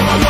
I'm alone.